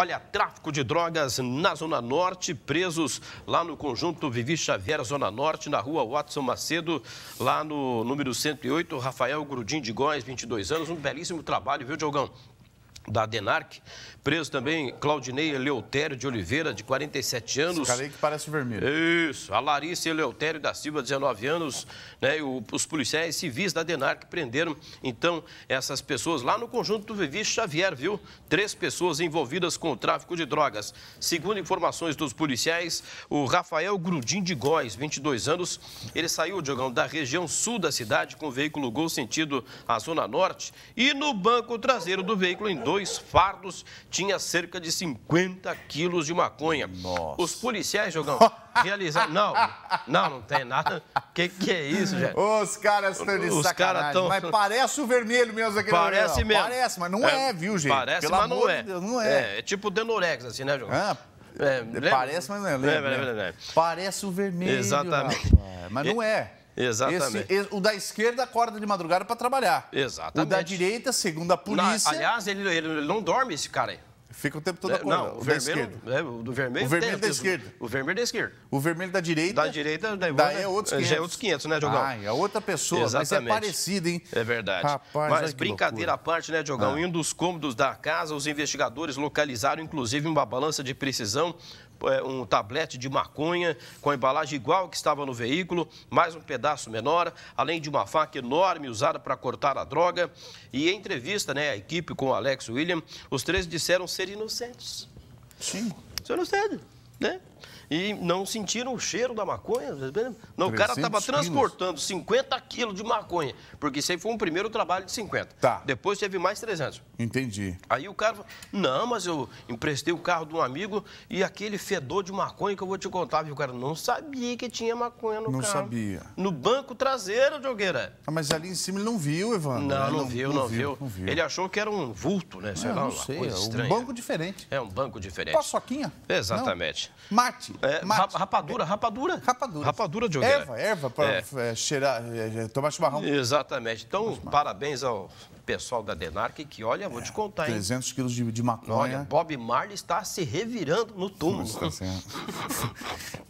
Olha, tráfico de drogas na Zona Norte, presos lá no conjunto Vivi Xavier, Zona Norte, na rua Watson Macedo, lá no número 108, Rafael Grudim de Góes, 22 anos. Um belíssimo trabalho, viu, Diogão? Da Denarc. Preso também Claudinei Eleutério de Oliveira, de 47 anos. Esse cara aí que parece vermelho. Isso. A Larissa Eleutério da Silva, 19 anos. Né? E os policiais civis da Denarc prenderam, então, essas pessoas lá no conjunto do Vivi Xavier, viu? Três pessoas envolvidas com o tráfico de drogas. Segundo informações dos policiais, o Rafael Grudim de Góes, 22 anos, ele saiu, Diogão, da região sul da cidade com o veículo Gol sentido à Zona Norte e no banco traseiro do veículo em dois fardos tinha cerca de 50 quilos de maconha. Nossa. Os policiais, Jogão, realizaram... Não, não, não tem nada. Que que é isso, gente? Os caras estão de Os sacanagem. Tão... Mas parece o vermelho mesmo aqui Parece mesmo. Parece, mas não é, é viu, gente? Parece, Pelo mas não é. Deus, não é. é. É tipo Denorex, assim, né, Jogão? Ah, é, parece, mas não é. Lembra, lembra, lembra. Parece o vermelho, Exatamente. Rapaz, mas não é. Exatamente. Esse, o da esquerda acorda de madrugada para trabalhar. Exatamente. O da direita, segundo a polícia. Não, aliás, ele, ele não dorme, esse cara aí. Fica o tempo todo acordado. Não, o, o vermelho, é, o do vermelho. O vermelho da esquerda. O, vermelho da esquerda. O vermelho da direita. Da direita, daí, daí é outros 500. Já é outros 500, né, Diogão? Ah, é outra pessoa, Exatamente. mas é parecido, hein? É verdade. Rapaz, mas brincadeira à parte, né, Diogão? Ah. Em um dos cômodos da casa, os investigadores localizaram, inclusive, uma balança de precisão é, um tablete de maconha com a embalagem igual que estava no veículo, mais um pedaço menor, além de uma faca enorme usada para cortar a droga. E em entrevista, né, a equipe com o Alex William, os três disseram ser inocentes. Sim. Ser inocentes, né? E não sentiram o cheiro da maconha. Não, o cara estava transportando 50 quilos de maconha, porque isso aí foi um primeiro trabalho de 50. Tá. Depois teve mais 300. Entendi. Aí o cara falou, não, mas eu emprestei o carro de um amigo e aquele fedor de maconha que eu vou te contar, viu? O cara não sabia que tinha maconha no não carro. Não sabia. No banco traseiro, Jogueira. Ah, mas ali em cima ele não viu, Evandro. Não, não, não, viu, não, viu, não, viu, Ele achou que era um vulto, né? Sei lá, não sei, é um banco diferente. É um banco diferente. Paçoquinha? Exatamente. Não. Mate. É, Mate. Rapadura, rapadura. Rapadura. Rapadura de Erva, erva para é. é. cheirar, é, é, tomar chimarrão. Exatamente. Então, parabéns ao pessoal da Denarc, que olha, vou te contar, hein? 300 quilos de, de maconha. Olha, Bob Marley está se revirando no túmulo.